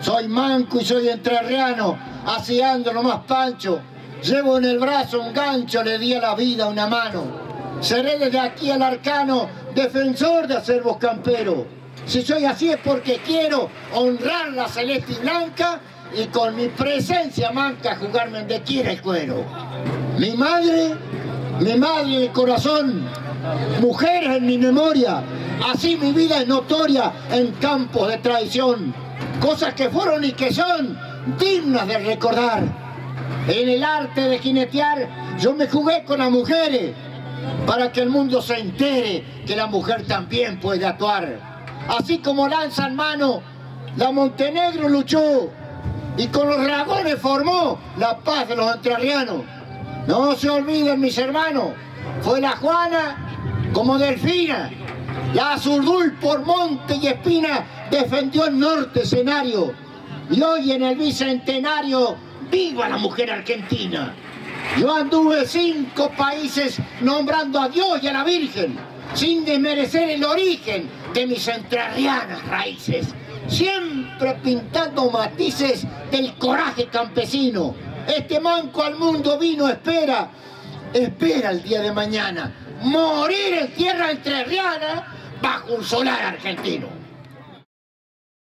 Soy manco y soy entrerriano, así ando nomás pancho. Llevo en el brazo un gancho, le di a la vida una mano. Seré desde aquí al arcano defensor de acervos camperos. Si soy así es porque quiero honrar la celeste y blanca y con mi presencia manca jugarme donde quiera el cuero. Mi madre, mi madre mi corazón, mujeres en mi memoria, así mi vida es notoria en campos de traición, cosas que fueron y que son dignas de recordar. En el arte de jinetear yo me jugué con las mujeres para que el mundo se entere que la mujer también puede actuar. Así como lanza en mano, la Montenegro luchó y con los dragones formó la paz de los entrerrianos. No se olviden mis hermanos, fue la Juana como Delfina, la Azurdul por monte y espina defendió el norte escenario y hoy en el bicentenario viva la mujer argentina. Yo anduve cinco países nombrando a Dios y a la Virgen, sin desmerecer el origen de mis entrerrianas raíces, siempre pintando matices del coraje campesino. Este manco al mundo vino, espera, espera el día de mañana, morir en tierra entrerriana bajo un solar argentino.